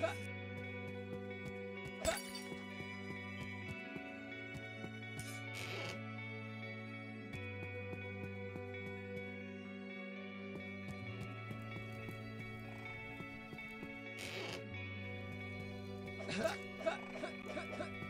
Ha ha ha ha ha!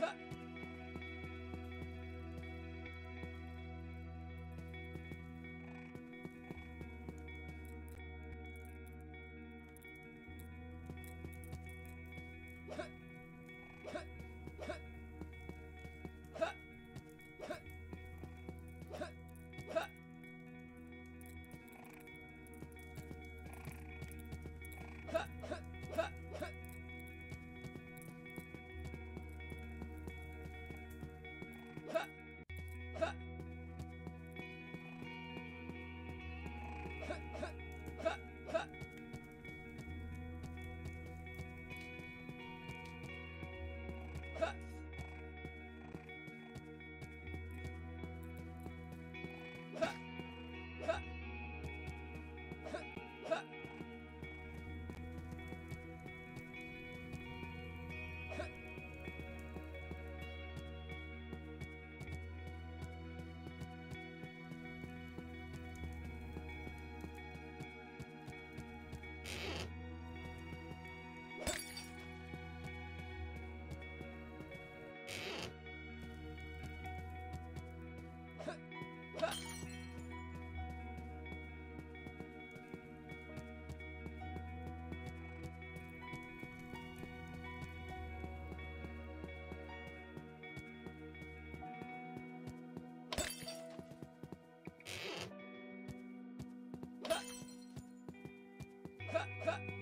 But Ha!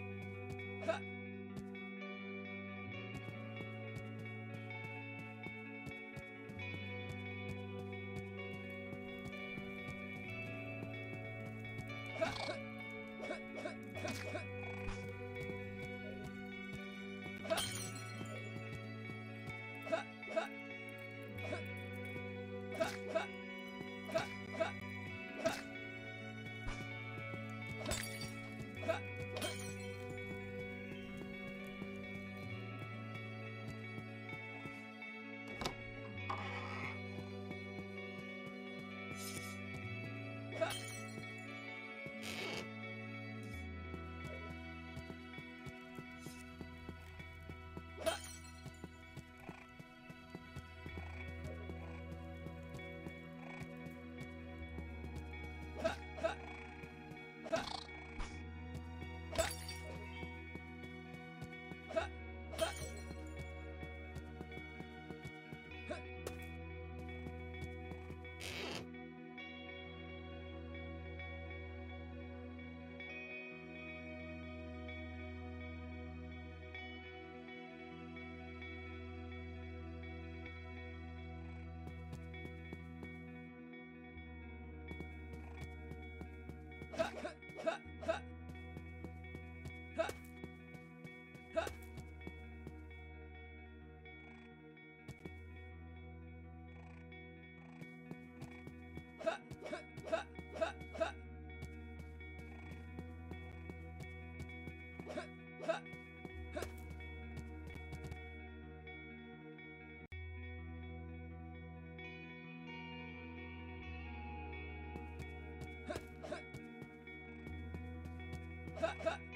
cut, cut.